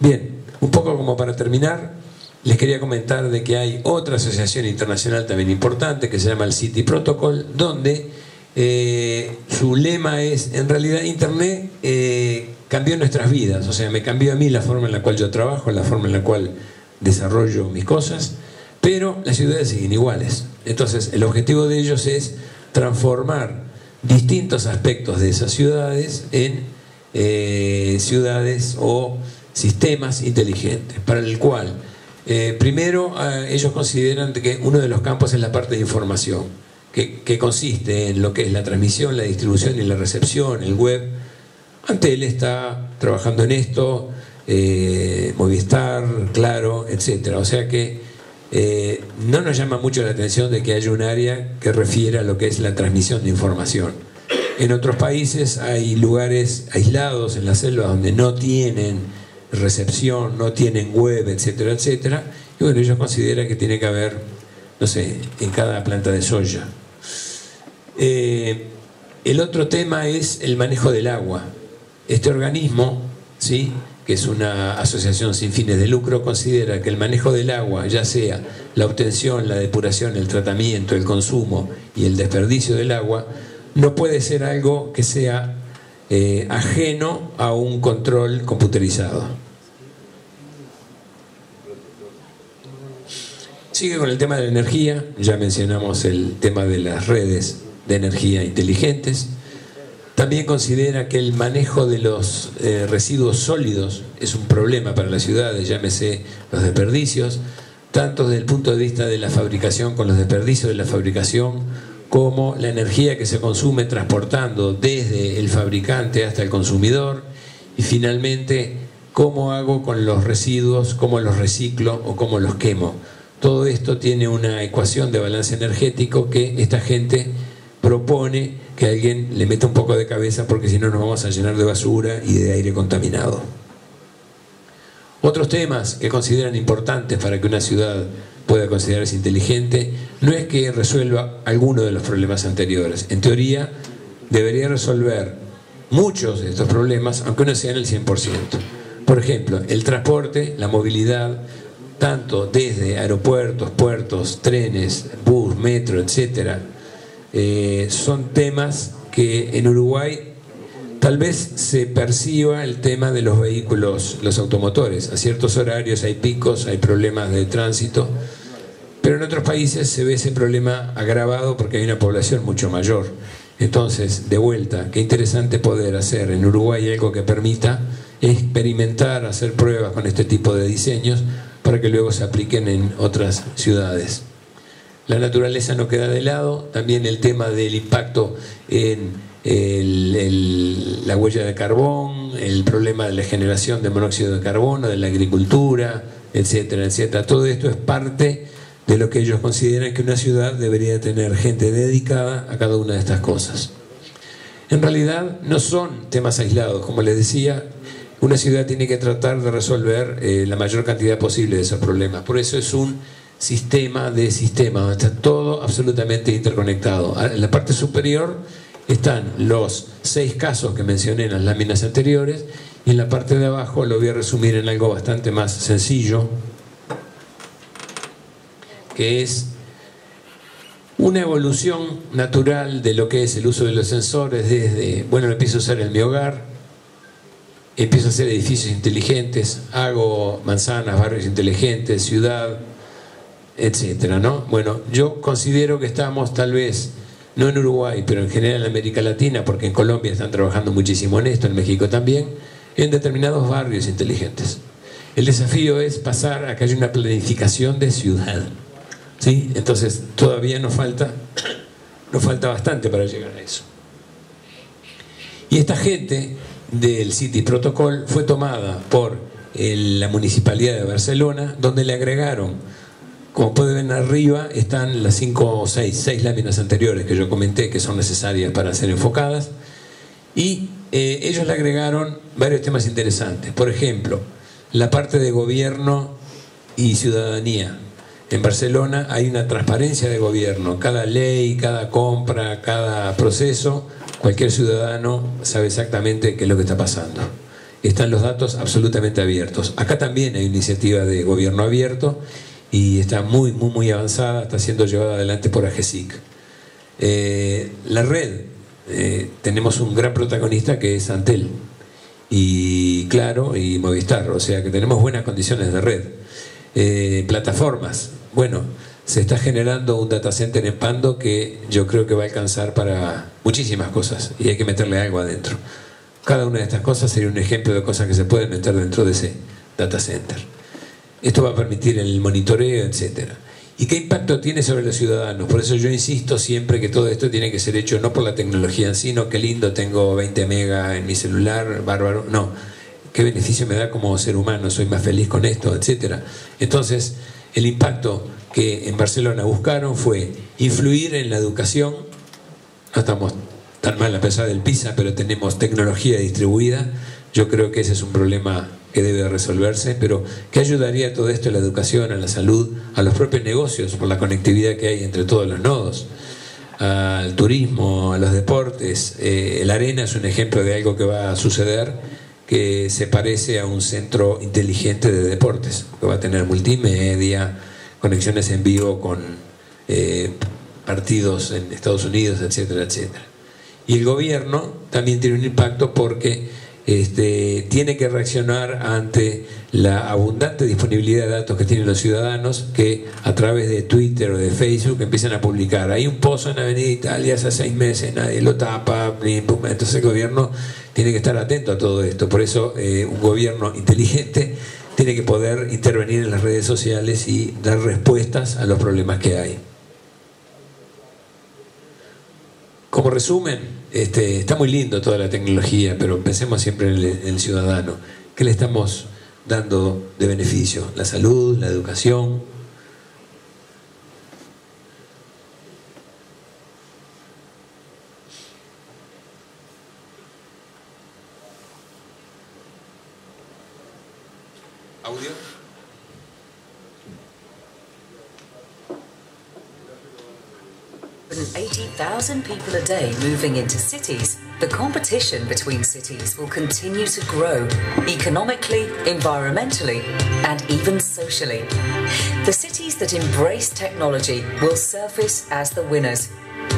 Bien, un poco como para terminar, les quería comentar de que hay otra asociación internacional también importante que se llama el City Protocol, donde eh, su lema es, en realidad Internet eh, cambió nuestras vidas, o sea, me cambió a mí la forma en la cual yo trabajo, la forma en la cual desarrollo mis cosas, pero las ciudades siguen iguales. Entonces, el objetivo de ellos es transformar distintos aspectos de esas ciudades en eh, ciudades o sistemas inteligentes, para el cual, primero, ellos consideran que uno de los campos es la parte de información que, consiste en lo que es la transmisión, la distribución y la recepción, el web. Antel está trabajando en esto, eh, Movistar, Claro, etc. O sea que eh, no nos llama mucho la atención de que haya un área que refiera a lo que es la transmisión de información. En otros países hay lugares aislados en la selva donde no tienen recepción, no tienen web, etcétera, etcétera. Y bueno, ellos consideran que tiene que haber, no sé, en cada planta de soya eh, el otro tema es el manejo del agua. Este organismo, ¿sí? que es una asociación sin fines de lucro, considera que el manejo del agua, ya sea la obtención, la depuración, el tratamiento, el consumo y el desperdicio del agua, no puede ser algo que sea eh, ajeno a un control computerizado. Sigue con el tema de la energía, ya mencionamos el tema de las redes de energía inteligentes. También considera que el manejo de los eh, residuos sólidos es un problema para las ciudades, llámese los desperdicios, tanto desde el punto de vista de la fabricación con los desperdicios de la fabricación, como la energía que se consume transportando desde el fabricante hasta el consumidor, y finalmente cómo hago con los residuos, cómo los reciclo o cómo los quemo. todo esto tiene una ecuación de balance energético que esta gente propone que alguien le meta un poco de cabeza porque si no nos vamos a llenar de basura y de aire contaminado. Otros temas que consideran importantes para que una ciudad pueda considerarse inteligente no es que resuelva alguno de los problemas anteriores. En teoría, debería resolver muchos de estos problemas, aunque no sean el 100%. Por ejemplo, el transporte, la movilidad, tanto desde aeropuertos, puertos, trenes, bus, metro, etcétera, eh, son temas que en Uruguay tal vez se perciba el tema de los vehículos, los automotores. A ciertos horarios hay picos, hay problemas de tránsito, pero en otros países se ve ese problema agravado porque hay una población mucho mayor. Entonces, de vuelta, qué interesante poder hacer en Uruguay algo que permita experimentar, hacer pruebas con este tipo de diseños para que luego se apliquen en otras ciudades. La naturaleza no queda de lado, también el tema del impacto en la huella de carbón, el problema de la generación de monóxido de carbono, de la agricultura, etcétera, etcétera. Todo esto es parte de lo que ellos consideran que una ciudad debería tener gente dedicada a cada una de estas cosas. En realidad no son temas aislados, como les decía, una ciudad tiene que tratar de resolver eh, la mayor cantidad posible de esos problemas. Por eso es un sistema de sistemas, donde está todo absolutamente interconectado. En la parte superior están los seis casos que mencioné en las láminas anteriores y en la parte de abajo lo voy a resumir en algo bastante más sencillo, que es una evolución natural de lo que es el uso de los sensores desde, bueno, empiezo a usar en mi hogar, empiezo a hacer edificios inteligentes, hago manzanas, barrios inteligentes, ciudad, etcétera, ¿no? Bueno, yo considero que estamos tal vez, no en Uruguay, pero en general en América Latina, porque en Colombia están trabajando muchísimo en esto, en México también, en determinados barrios inteligentes. El desafío es pasar a que haya una planificación de ciudad. ¿Sí? Entonces todavía nos falta, nos falta bastante para llegar a eso. Y esta gente del City Protocol fue tomada por la Municipalidad de Barcelona, donde le agregaron, como pueden ver arriba, están las cinco o seis, seis láminas anteriores que yo comenté que son necesarias para ser enfocadas, y eh, ellos le agregaron varios temas interesantes. Por ejemplo, la parte de gobierno y ciudadanía. En Barcelona hay una transparencia de gobierno. Cada ley, cada compra, cada proceso, cualquier ciudadano sabe exactamente qué es lo que está pasando. Están los datos absolutamente abiertos. Acá también hay iniciativa de gobierno abierto y está muy, muy, muy avanzada, está siendo llevada adelante por AGESIC. Eh, la red, eh, tenemos un gran protagonista que es Antel y Claro y Movistar, o sea que tenemos buenas condiciones de red. Eh, plataformas, bueno, se está generando un data center en Pando que yo creo que va a alcanzar para muchísimas cosas y hay que meterle algo adentro. Cada una de estas cosas sería un ejemplo de cosas que se pueden meter dentro de ese data center. Esto va a permitir el monitoreo, etcétera. ¿Y qué impacto tiene sobre los ciudadanos? Por eso yo insisto siempre que todo esto tiene que ser hecho no por la tecnología en sí, no qué lindo, tengo 20 megas en mi celular, bárbaro, no. ¿Qué beneficio me da como ser humano? Soy más feliz con esto, etcétera. Entonces, el impacto que en Barcelona buscaron fue influir en la educación. No estamos tan mal a pesar del PISA, pero tenemos tecnología distribuida. Yo creo que ese es un problema que debe resolverse, pero ¿qué ayudaría todo esto a la educación, a la salud, a los propios negocios, por la conectividad que hay entre todos los nodos? al turismo, a los deportes. Eh, el Arena es un ejemplo de algo que va a suceder que se parece a un centro inteligente de deportes, que va a tener multimedia, conexiones en vivo con eh, partidos en Estados Unidos, etcétera, etcétera. Y el gobierno también tiene un impacto porque este, tiene que reaccionar ante la abundante disponibilidad de datos que tienen los ciudadanos que a través de Twitter o de Facebook empiezan a publicar. Hay un pozo en Avenida Italia hace seis meses, nadie lo tapa, entonces el gobierno tiene que estar atento a todo esto. Por eso eh, un gobierno inteligente tiene que poder intervenir en las redes sociales y dar respuestas a los problemas que hay. Como resumen, este, está muy lindo toda la tecnología, pero empecemos siempre en el, en el ciudadano. ¿Qué le estamos dando de beneficio? ¿La salud? ¿La educación? ¿Audio?
80,000 people a day moving into cities, the competition between cities will continue to grow economically, environmentally, and even socially. The cities that embrace technology will surface as the winners.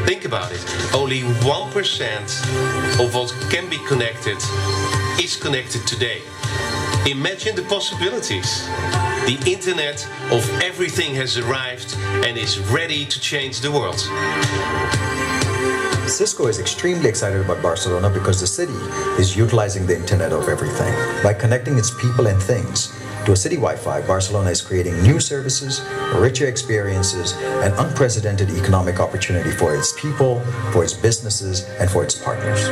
Think about it. Only 1% of what can be connected is connected today. Imagine the possibilities. The internet of everything has arrived and is ready to change the world.
Cisco is extremely excited about Barcelona because the city is utilizing the Internet of Everything. By connecting its people and things to a city Wi Fi, Barcelona is creating new services, richer experiences, and unprecedented economic opportunity for its people, for its businesses, and for its partners.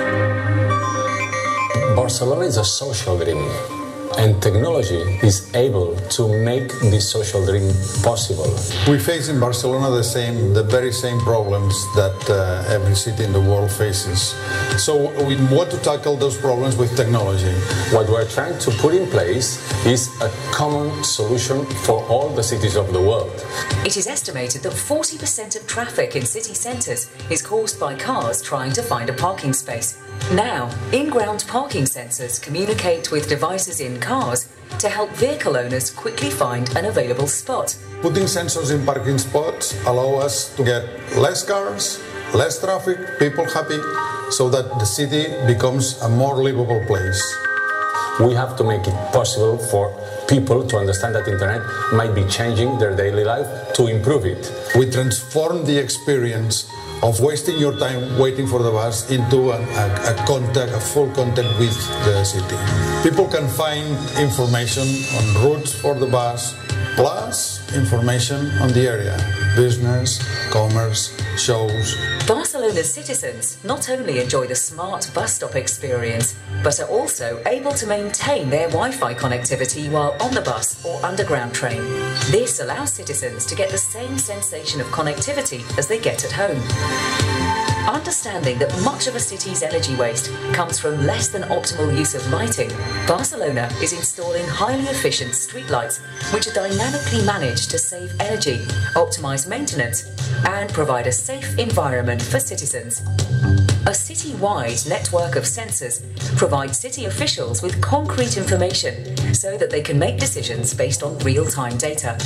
Barcelona is a social dream and technology is able to make this social dream possible.
We face in Barcelona the same, the very same problems that uh, every city in the world faces. So we want to tackle those problems with technology.
What we're trying to put in place is a common solution for all the cities of the world.
It is estimated that 40% of traffic in city centres is caused by cars trying to find a parking space. Now, in-ground parking sensors communicate with devices in cars to help vehicle owners quickly find an available spot.
Putting sensors in parking spots allow us to get less cars, less traffic, people happy, so that the city becomes a more livable place.
We have to make it possible for people to understand that internet might be changing their daily life to improve it.
We transform the experience of wasting your time waiting for the bus into a, a, a, contact, a full contact with the city. People can find information on routes for the bus, plus information on the area, business, commerce, shows.
Barcelona's citizens not only enjoy the smart bus stop experience, but are also able to maintain their Wi-Fi connectivity while on the bus or underground train. This allows citizens to get the same sensation of connectivity as they get at home. Understanding that much of a city's energy waste comes from less than optimal use of lighting, Barcelona is installing highly efficient streetlights which are dynamically managed to save energy, optimize maintenance, and provide a safe environment for citizens. A city-wide network of sensors provides city officials with concrete information so that they can make decisions based on real-time data.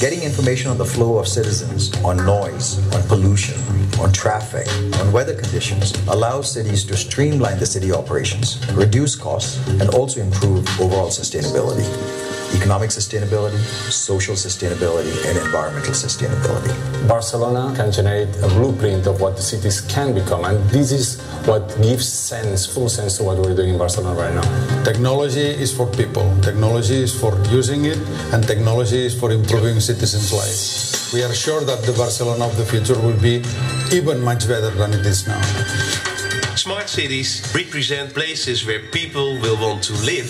Getting information on the flow of citizens, on noise, on pollution, on traffic, on weather conditions allows cities to streamline the city operations, reduce costs, and also improve overall sustainability. Economic sustainability, social sustainability, and environmental sustainability.
Barcelona can generate a blueprint of what the cities can become, and this is what gives sense, full sense to what we're doing in Barcelona right now.
Technology is for people, technology is for using it, and technology is for improving citizens' lives. We are sure that the Barcelona of the future will be even much better than it is now.
Smart cities represent places where people will want to live.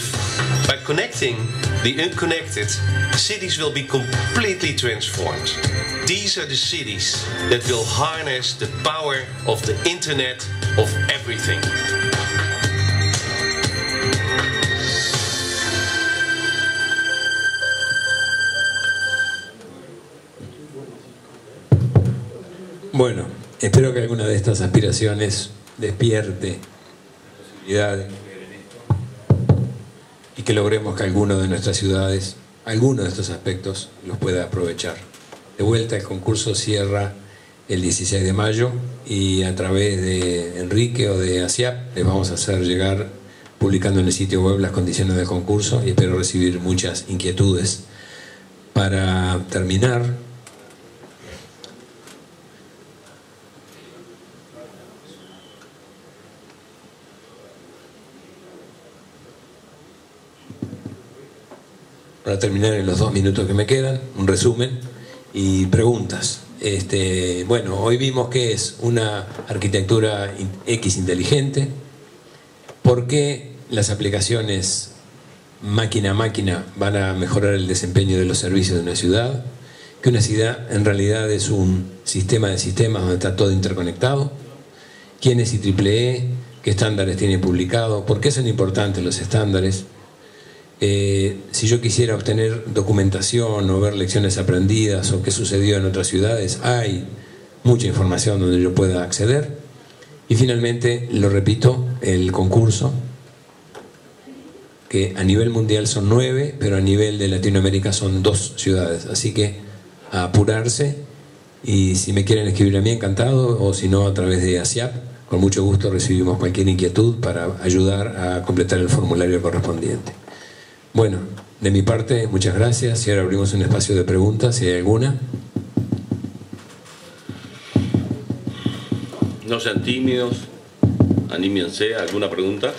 By connecting the unconnected, cities will be completely transformed. These are the cities that will harness the power of the Internet of Everything.
Bueno, espero que alguna de estas aspiraciones despierte posibilidad y que logremos que alguno de nuestras ciudades, alguno de estos aspectos, los pueda aprovechar. De vuelta, el concurso cierra el 16 de mayo y a través de Enrique o de ASIAP les vamos a hacer llegar, publicando en el sitio web, las condiciones del concurso y espero recibir muchas inquietudes. Para terminar, para terminar en los dos minutos que me quedan, un resumen y preguntas. Este, bueno, hoy vimos que es una arquitectura X inteligente. ¿Por qué las aplicaciones máquina a máquina van a mejorar el desempeño de los servicios de una ciudad? Que una ciudad en realidad es un sistema de sistemas donde está todo interconectado. ¿Quién es IEEE? ¿Qué estándares tiene publicado? ¿Por qué son importantes los estándares? Eh, si yo quisiera obtener documentación o ver lecciones aprendidas o qué sucedió en otras ciudades, hay mucha información donde yo pueda acceder. Y finalmente, lo repito, el concurso, que a nivel mundial son nueve, pero a nivel de Latinoamérica son dos ciudades. Así que apurarse y si me quieren escribir a mí, encantado, o si no, a través de ASIAP, con mucho gusto recibimos cualquier inquietud para ayudar a completar el formulario correspondiente. Bueno, de mi parte, muchas gracias y ahora abrimos un espacio de preguntas, si hay alguna.
No sean tímidos, anímense. ¿Alguna pregunta?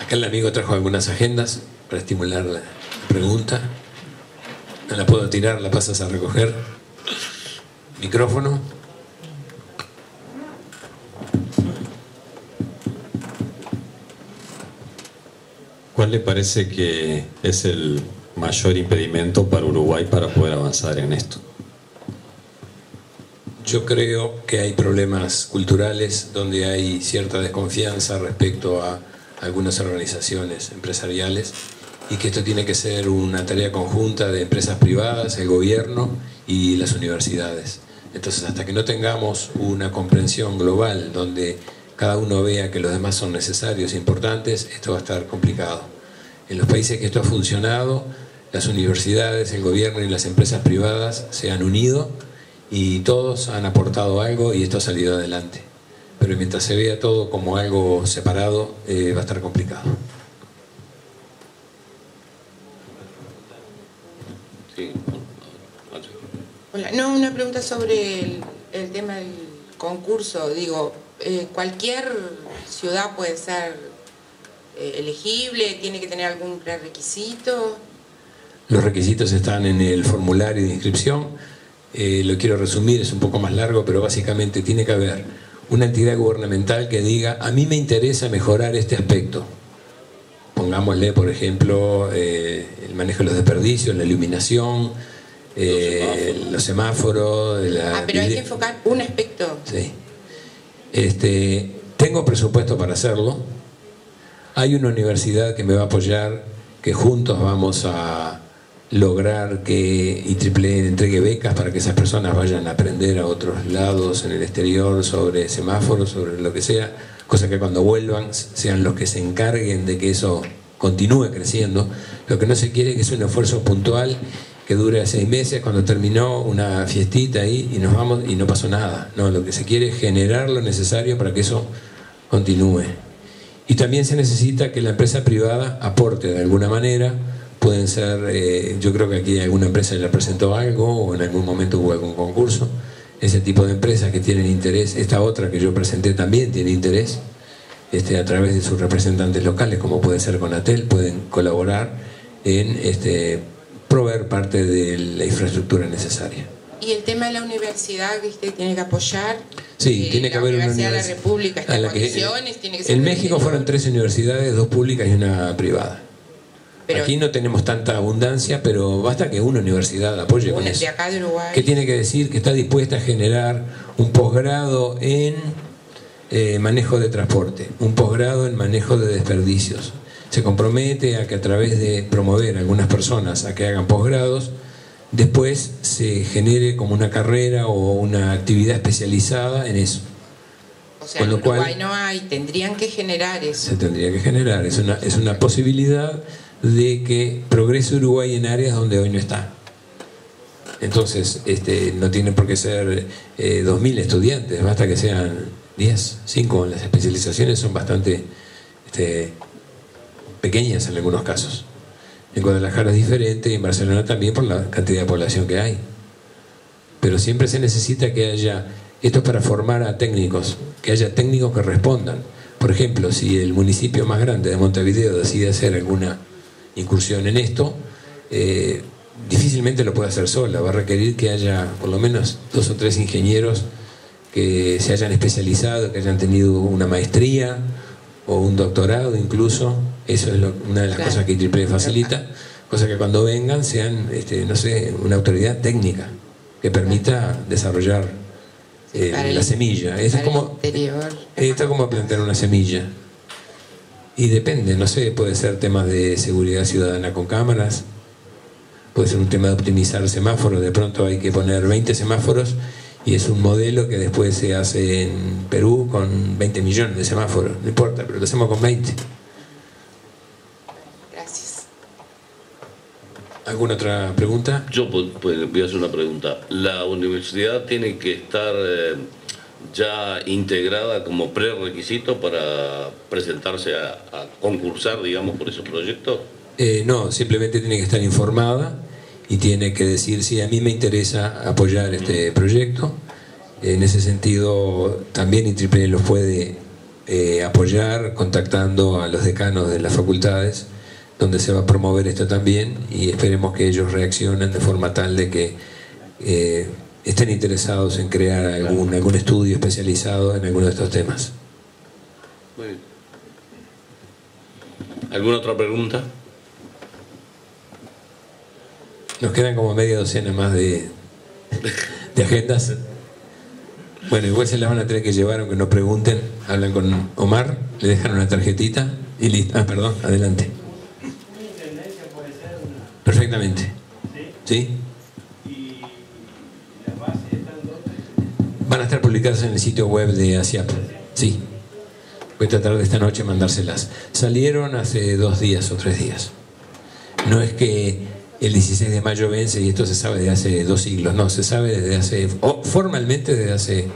Acá el amigo trajo algunas agendas para estimular la pregunta. No la puedo tirar, la pasas a recoger. Micrófono.
¿Cuál le parece que es el mayor impedimento para Uruguay para poder avanzar en esto?
Yo creo que hay problemas culturales donde hay cierta desconfianza respecto a algunas organizaciones empresariales y que esto tiene que ser una tarea conjunta de empresas privadas, el gobierno y las universidades. Entonces, hasta que no tengamos una comprensión global donde cada uno vea que los demás son necesarios e importantes, esto va a estar complicado. En los países que esto ha funcionado, las universidades, el gobierno y las empresas privadas se han unido y todos han aportado algo y esto ha salido adelante. Pero mientras se vea todo como algo separado, eh, va a estar complicado.
Hola, no, una pregunta sobre el, el tema del concurso. Digo, eh, ¿cualquier ciudad puede ser eh, elegible? ¿Tiene que tener algún prerequisito?
Los requisitos están en el formulario de inscripción. Eh, lo quiero resumir, es un poco más largo, pero básicamente tiene que haber una entidad gubernamental que diga, a mí me interesa mejorar este aspecto. Pongámosle, por ejemplo, el manejo de los desperdicios, la iluminación, los semáforos. La
ah, pero hay que enfocar un aspecto.
Sí. Este, tengo presupuesto para hacerlo. Hay una universidad que me va a apoyar, que juntos vamos a lograr que IEEE entregue becas para que esas personas vayan a aprender a otros lados en el exterior sobre semáforos, sobre lo que sea, cosa que cuando vuelvan sean los que se encarguen de que eso continúe creciendo. Lo que no se quiere es un esfuerzo puntual que dure seis meses, cuando terminó una fiestita ahí y nos vamos y no pasó nada. No, lo que se quiere es generar lo necesario para que eso continúe. Y también se necesita que la empresa privada aporte de alguna manera pueden ser, eh, yo creo que aquí alguna empresa ya presentó algo o en algún momento hubo algún concurso, ese tipo de empresas que tienen interés, esta otra que yo presenté también tiene interés, este, a través de sus representantes locales, como puede ser Conatel, pueden colaborar en este, proveer parte de la infraestructura necesaria.
¿Y el tema de la universidad que usted tiene que apoyar?
Sí,
Eh,
tiene que haber una
Universidad de la. República está en
que-
condiciones, tiene que ser
en México fueron tres universidades, dos públicas y una privada.
Pero-
Aquí no tenemos tanta abundancia, pero basta que una universidad apoye con eso.
de acá de Uruguay.
¿Qué tiene que decir? Que está dispuesta a generar un posgrado en eh, manejo de transporte, un posgrado en manejo de desperdicios. Se compromete a que a través de promover a algunas personas a que hagan posgrados, después se genere como una carrera o una actividad especializada en eso.
O sea,
con lo
en Uruguay
cual-
no hay, tendrían que generar eso.
Se tendría que generar. Es una, es una posibilidad de que progrese Uruguay en áreas donde hoy no está. Entonces, este, no tiene por qué ser eh, 2.000 estudiantes, basta que sean 10, 5. Las especializaciones son bastante este, pequeñas en algunos casos. En Guadalajara es diferente y en Barcelona también por la cantidad de población que hay. Pero siempre se necesita que haya, esto es para formar a técnicos, que haya técnicos que respondan. Por ejemplo, si el municipio más grande de Montevideo decide hacer alguna incursión en esto, eh, difícilmente lo puede hacer sola, va a requerir que haya por lo menos dos o tres ingenieros que se hayan especializado, que hayan tenido una maestría o un doctorado incluso, eso es lo- una de las
Claro.
cosas que IEEE facilita, cosa que cuando vengan sean, este, no sé, una autoridad técnica que permita desarrollar eh,
el-
la semilla. Eso es
para el
como, esto es como plantar una semilla. Y depende, no sé, puede ser temas de seguridad ciudadana con cámaras, puede ser un tema de optimizar semáforos, de pronto hay que poner 20 semáforos y es un modelo que después se hace en Perú con 20 millones de semáforos, no importa, pero lo hacemos con 20.
Gracias.
¿Alguna otra pregunta?
Yo pues, voy a hacer una pregunta. ¿La universidad tiene que estar eh, ya integrada como prerequisito para presentarse a, a concursar, digamos, por esos proyectos?
Eh, no, simplemente tiene que estar informada y tiene que decir si a mí me interesa apoyar este proyecto. En ese sentido, también IEEE los puede eh, apoyar contactando a los decanos de las facultades, donde se va a promover esto también y esperemos que ellos reaccionen de forma tal de que eh, estén interesados en crear algún, algún estudio especializado en alguno de estos temas.
Muy bien. ¿Alguna otra pregunta?
Nos quedan como media docena más de, de agendas. Bueno, igual se las van a tener que llevar aunque no pregunten. Hablan con Omar, le dejan una tarjetita y listo. Ah, perdón, adelante. Perfectamente. ¿Sí? Van a estar publicadas en el sitio web de ASIAP. Sí. Voy a tratar de esta noche mandárselas. Salieron hace dos días o tres días. No es que el 16 de mayo vence y esto se sabe desde hace dos siglos, no, se sabe desde hace, o formalmente desde hace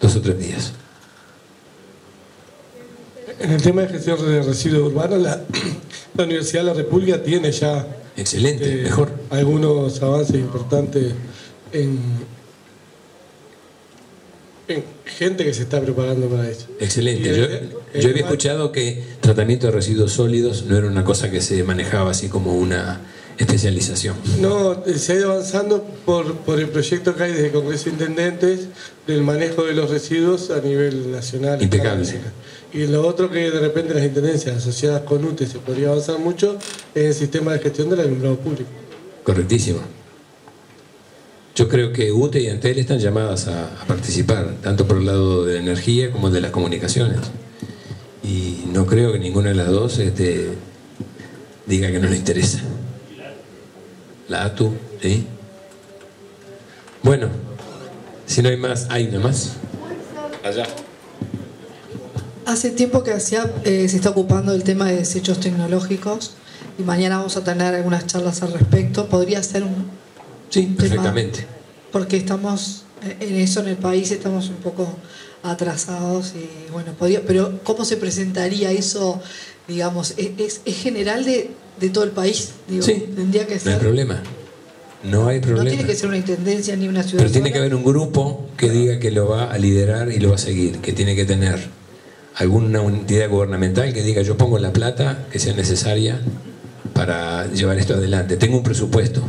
dos o tres días.
En el tema de gestión de residuos urbanos, la, la Universidad de la República tiene ya
Excelente, mejor.
algunos avances importantes en, en gente que se está preparando para eso.
Excelente. Yo,
el-
yo había escuchado que tratamiento de residuos sólidos no era una cosa que se manejaba así como una especialización.
No, se ha ido avanzando por, por el proyecto que hay desde el Congreso de Intendentes del manejo de los residuos a nivel nacional.
Impecable.
Y lo otro que de repente las intendencias asociadas con UTE se podría avanzar mucho es el sistema de gestión del alumbrado público.
Correctísimo. Yo creo que UTE y Antel están llamadas a, a participar, tanto por el lado de la energía como de las comunicaciones. Y no creo que ninguna de las dos este, diga que no le interesa. La ATU, ¿sí? Bueno, si no hay más, hay una más.
Allá.
Hace tiempo que ASIAP eh, se está ocupando del tema de desechos tecnológicos y mañana vamos a tener algunas charlas al respecto. Podría ser un,
Sí, perfectamente.
porque estamos eh, en eso en el país estamos un poco atrasados y bueno, podría, pero ¿cómo se presentaría eso? Digamos, ¿es, es- es general de, de todo el país? Digo,
Sí,
tendría que
No hay
ser.
problema. No hay
No
problema.
tiene que ser una intendencia ni una ciudad.
Pero tiene que haber un grupo que diga que lo va a liderar y lo va a seguir, que tiene que tener alguna entidad gubernamental que diga yo pongo la plata que sea necesaria para llevar esto adelante. Tengo un presupuesto.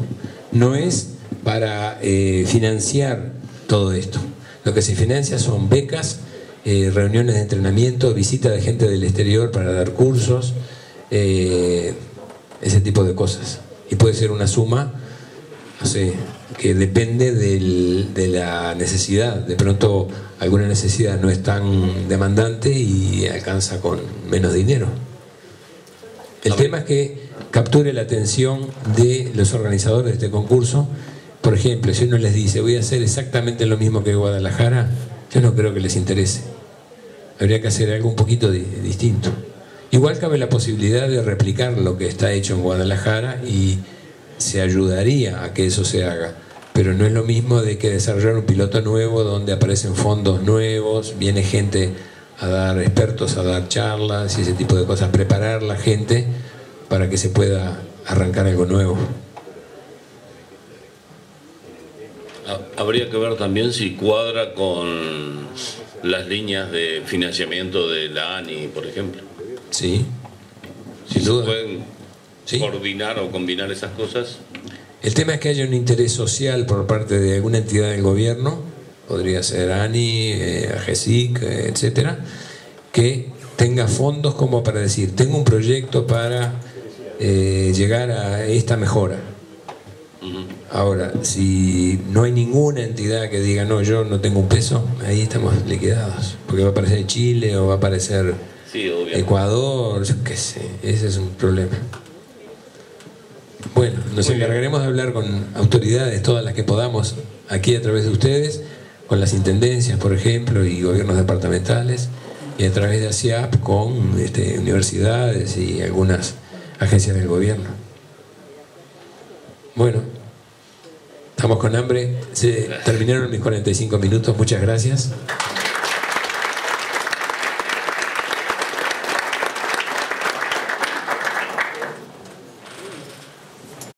No es para eh, financiar todo esto. Lo que se financia son becas, eh, reuniones de entrenamiento, visita de gente del exterior para dar cursos, eh, ese tipo de cosas. Y puede ser una suma no que depende de la necesidad. De pronto alguna necesidad no es tan demandante y alcanza con menos dinero. El tema es que capture la atención de los organizadores de este concurso. Por ejemplo, si uno les dice voy a hacer exactamente lo mismo que Guadalajara, yo no creo que les interese. Habría que hacer algo un poquito di- distinto. Igual cabe la posibilidad de replicar lo que está hecho en Guadalajara y se ayudaría a que eso se haga. Pero no es lo mismo de que desarrollar un piloto nuevo donde aparecen fondos nuevos, viene gente a dar expertos, a dar charlas y ese tipo de cosas, preparar la gente para que se pueda arrancar algo nuevo.
Ha- Habría que ver también si cuadra con las líneas de financiamiento de la ANI, por ejemplo.
Sí,
Si
sin duda.
pueden coordinar o combinar esas cosas.
El tema es que haya un interés social por parte de alguna entidad del gobierno, podría ser ANI, eh, AGESIC, eh, etcétera, que tenga fondos como para decir, tengo un proyecto para eh, llegar a esta mejora. Ahora, si no hay ninguna entidad que diga, no, yo no tengo un peso, ahí estamos liquidados, porque va a aparecer Chile o va a aparecer
Sí.
Ecuador, qué sé, ese es un problema. Bueno, nos encargaremos de hablar con autoridades, todas las que podamos, aquí a través de ustedes, con las intendencias, por ejemplo, y gobiernos departamentales, y a través de ASIAP con este, universidades y algunas agencias del gobierno. Bueno, estamos con hambre, se terminaron mis 45 minutos, muchas gracias.